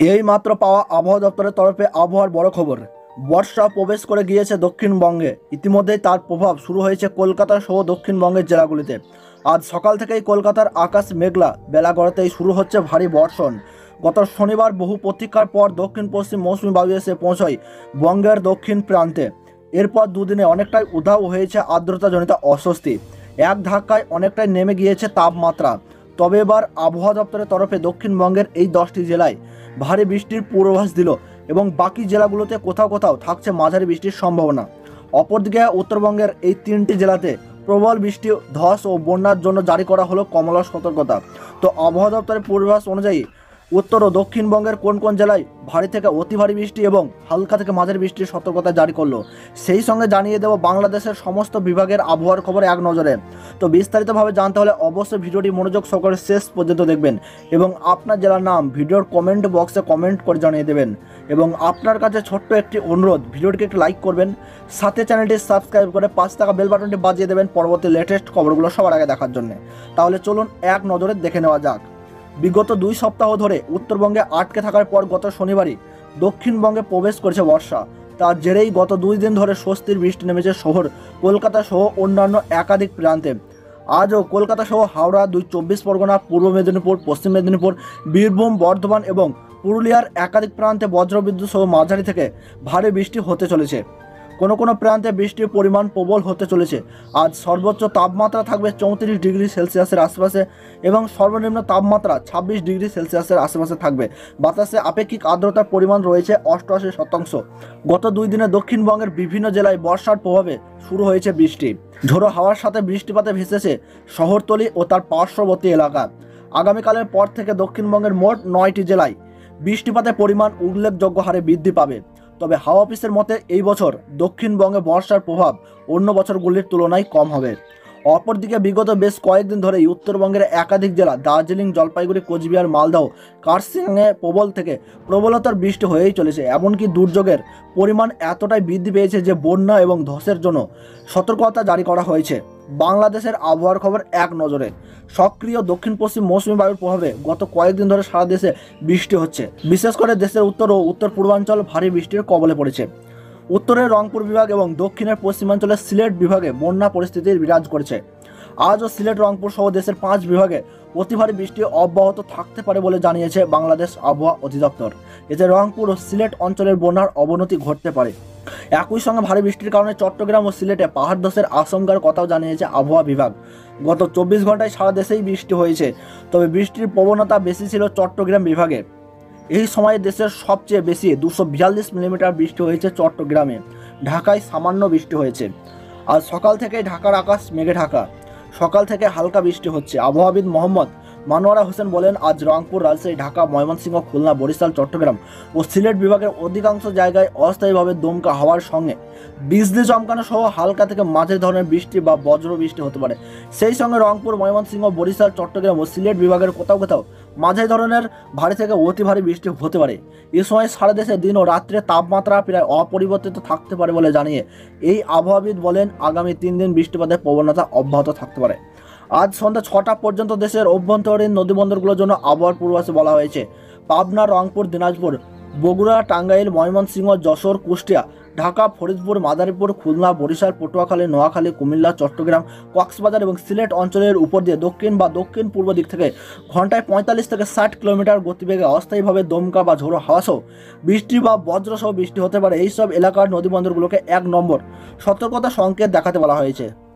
এই মাত্র পাওয়া আবহাওয়া দপ্তরের তরফে আবহাওয়ার বড় খবর। বর্ষা প্রবেশ করে গিয়েছে দক্ষিণবঙ্গে। ইতিমধ্যেই তার প্রভাব শুরু হয়েছে কলকাতা সহ দক্ষিণবঙ্গের জেলাগুলিতে। আজ সকাল থেকেই কলকাতার আকাশ মেঘলা। বেলা গড়াতেই শুরু হচ্ছে ভারী বর্ষণ। গত শনিবার বহু প্রতীক্ষার পর দক্ষিণ পশ্চিম মৌসুমী বায়ু এসে পৌঁছয় বঙ্গের দক্ষিণ প্রান্তে। এরপর দুদিনে অনেকটাই উধাও হয়েছে আর্দ্রতাজনিত অস্বস্তি। এক ধাক্কায় অনেকটাই নেমে গিয়েছে তাপমাত্রা। তবে এবার আবহাওয়া দপ্তরের তরফে দক্ষিণবঙ্গের এই দশটি জেলায় ভারী বৃষ্টির পূর্বাভাস দিল এবং বাকি জেলাগুলোতে কোথাও কোথাও থাকছে মাঝারি বৃষ্টির সম্ভাবনা। অপরদিকে উত্তরবঙ্গের এই তিনটি জেলাতে প্রবল বৃষ্টি, ধস ও বন্যার জন্য জারি করা হলো কমলা সতর্কতা। তো আবহাওয়া দপ্তরের পূর্বাভাস অনুযায়ী উত্তর ও দক্ষিণবঙ্গের কোন কোন জেলায় ভারী থেকে অতি ভারী বৃষ্টি এবং হালকা থেকে মাঝারি বৃষ্টির সতর্কতা জারি করল, সেই সঙ্গে জানিয়ে দেব বাংলাদেশের সমস্ত বিভাগের আবহাওয়ার খবর এক নজরে। তো বিস্তারিতভাবে জানতে হলে অবশ্যই ভিডিওটি মনোযোগ সহকারে শেষ পর্যন্ত দেখবেন এবং আপনার জেলার নাম ভিডিওর কমেন্ট বক্সে কমেন্ট করে জানিয়ে দেবেন। এবং আপনার কাছে ছোট্ট একটি অনুরোধ, ভিডিওটিকে একটু লাইক করবেন, সাথে চ্যানেলটি সাবস্ক্রাইব করে পাঁচ টাকা বেল বাটনটি বাজিয়ে দেবেন পরবর্তী লেটেস্ট খবরগুলো সবার আগে দেখার জন্য। তাহলে চলুন এক নজরে দেখে নেওয়া যাক। বিগত দুই সপ্তাহ ধরে উত্তরবঙ্গে আটকে থাকার পর গত শনিবারই দক্ষিণবঙ্গে প্রবেশ করেছে বর্ষা। তার জেরেই গত দুই দিন ধরে স্বস্তির বৃষ্টি নেমেছে শহর, কলকাতা সহ অন্যান্য একাধিক প্রান্তে। আজও কলকাতা সহ হাওড়া, দুই চব্বিশ পরগনা, পূর্ব মেদিনীপুর, পশ্চিম মেদিনীপুর, বীরভূম, বর্ধমান এবং পুরুলিয়ার একাধিক প্রান্তে বজ্রবিদ্যুৎ সহ মাঝারি থেকে ভারী বৃষ্টি হতে চলেছে। কোনো কোনো প্রান্তে বৃষ্টির পরিমাণ প্রবল হতে চলেছে। আজ সর্বোচ্চ তাপমাত্রা থাকবে চৌত্রিশ ডিগ্রি সেলসিয়াসের আশেপাশে এবং সর্বনিম্ন তাপমাত্রা ছাব্বিশ ডিগ্রি সেলসিয়াসের আশেপাশে থাকবে। বাতাসে আপেক্ষিক আর্দ্রতার পরিমাণ রয়েছে অষ্টআশি শতাংশ। গত দুই দিনে দক্ষিণবঙ্গের বিভিন্ন জেলায় বর্ষার প্রভাবে শুরু হয়েছে বৃষ্টি। ঝোড়ো হাওয়ার সাথে বৃষ্টিপাতে ভেসেছে শহরতলি ও তার পার্শ্ববর্তী এলাকা। আগামীকালের পর থেকে দক্ষিণবঙ্গের মোট নয়টি জেলায় বৃষ্টিপাতের পরিমাণ উল্লেখযোগ্য হারে বৃদ্ধি পাবে। তবে হাওয়া অফিসের মতে এই বছর দক্ষিণবঙ্গে বর্ষার প্রভাব অন্য বছরগুলির তুলনায় কম হবে। অপরদিকে বিগত বেশ কয়েকদিন ধরেই উত্তরবঙ্গের একাধিক জেলা, দার্জিলিং, জলপাইগুড়ি, কোচবিহার, মালদহ কার্সিংয়ে প্রবল থেকে প্রবলতার বৃষ্টি হয়েই চলেছে। এমনকি দুর্যোগের পরিমাণ এতটাই বৃদ্ধি পেয়েছে যে বন্যা এবং ধসের জন্য সতর্কতা জারি করা হয়েছে। বাংলাদেশের আবহাওয়ার খবর এক নজরে। সক্রিয় দক্ষিণ পশ্চিম মৌসুমি বায়ুর প্রভাবে গত কয়েকদিন ধরে সারা দেশে বৃষ্টি হচ্ছে। বিশেষ করে দেশের উত্তর ও উত্তর পূর্বাঞ্চল ভারী বৃষ্টির কবলে পড়েছে। উত্তরের রংপুর বিভাগ এবং দক্ষিণের পশ্চিমাঞ্চলের সিলেট বিভাগে বন্যা পরিস্থিতির বিরাজ করছে। আজও সিলেট, রংপুর সহ দেশের পাঁচ বিভাগে অতি ভারী বৃষ্টি অব্যাহত থাকতে পারে বলে জানিয়েছে বাংলাদেশ আবহাওয়া অধিদপ্তর। এতে রংপুর ও সিলেট অঞ্চলের বন্যার অবনতি ঘটতে পারে। একই সঙ্গে ভারী বৃষ্টির কারণে চট্টগ্রাম ও সিলেটে পাহাড় ধসের আশঙ্কার কথাও জানিয়েছে আবহাওয়া বিভাগ। গত চব্বিশ ঘন্টায় সারা দেশেই বৃষ্টি হয়েছে, তবে বৃষ্টির প্রবণতা বেশি ছিল চট্টগ্রাম বিভাগে। এই সময়ে দেশের সবচেয়ে বেশি দুশো বিয়াল্লিশ মিলিমিটার বৃষ্টি হয়েছে চট্টগ্রামে। ঢাকায় সামান্য বৃষ্টি হয়েছে। আজ সকাল থেকেই ঢাকার আকাশ মেঘে ঢাকা। সকাল থেকে হালকা বৃষ্টি হচ্ছে। আবহাওয়াবিদ মোহাম্মদ মানোয়ারা হোসেন বলেন, আজ রংপুর, রাজশাহী, ঢাকা, ময়মনসিংহ, খুলনা, বরিশাল, চট্টগ্রাম ও সিলেট বিভাগের অধিকাংশ জায়গায় অস্থায়ীভাবে দমকা হওয়ার সঙ্গে বিজলি চমকানো সহ হালকা থেকে মাঝে ধরনের বৃষ্টি বা বজ্র বৃষ্টি হতে পারে। সেই সঙ্গে রংপুর, ময়মনসিংহ, বরিশাল, চট্টগ্রাম ও সিলেট বিভাগের কোথাও কোথাও মাঝারি ধরনের ভারী থেকে অতি ভারী বৃষ্টি হতে পারে। এ সময় সারা দেশে দিন ও রাত্রে তাপমাত্রা প্রায় অপরিবর্তিত থাকতে পারে বলে জানিয়ে এই আবহাওয়াবিদ বলেন, আগামী তিন দিন বৃষ্টিপাতের প্রবণতা অব্যাহত থাকতে পারে। আজ সন্ধ্যা ছটা পর্যন্ত দেশের অভ্যন্তরীণ নদীবন্দরগুলোর জন্য আবহাওয়ার পূর্বাসে বলা হয়েছে, পাবনা, রংপুর, দিনাজপুর, বগুড়া, টাঙ্গাইল, ময়মনসিংহ, যশোর, কুষ্টিয়া ঢাকা, ফরিদপুর, মাদারীপুর, খুলনা, বরিশাল, পটুয়াখালী, নোয়াখালী, কুমিল্লা, চট্টগ্রাম, কক্সবাজার এবং সিলেট অঞ্চলের উপর দিয়ে দক্ষিণ বা দক্ষিণ পূর্ব দিক থেকে ঘন্টায় পঁয়তাল্লিশ থেকে ষাট কিলোমিটার গতিবেগে অস্থায়ীভাবে দমকা বা ঝোড়ো হাওয়া সহ বৃষ্টি বা বজ্রসহ বৃষ্টি হতে পারে। এইসব এলাকার নদীবন্দরগুলোকে এক নম্বর সতর্কতা সংকেত দেখাতে বলা হয়েছে।